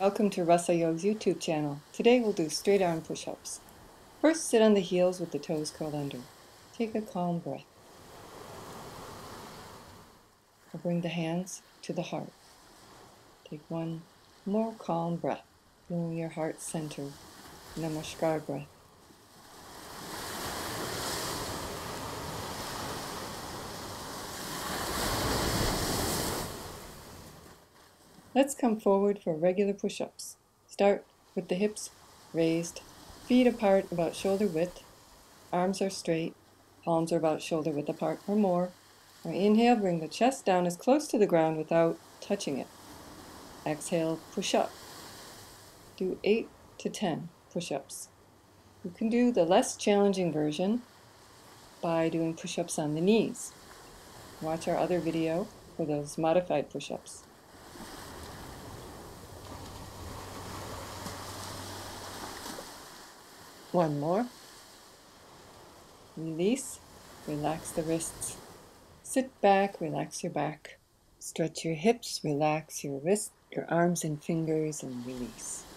Welcome to RussaYog's YouTube channel. Today we'll do straight arm push-ups. First, sit on the heels with the toes curled under. Take a calm breath. We'll bring the hands to the heart. Take one more calm breath, feeling your heart center. Namaskar breath. Let's come forward for regular push-ups. Start with the hips raised, feet apart about shoulder width, arms are straight, palms are about shoulder width apart or more. Now inhale, bring the chest down as close to the ground without touching it. Exhale, push up. Do 8 to 10 push-ups. You can do the less challenging version by doing push-ups on the knees. Watch our other video for those modified push-ups. One more. Release. Relax the wrists. Sit back, relax your back. Stretch your hips, relax your wrists, your arms and fingers, and release.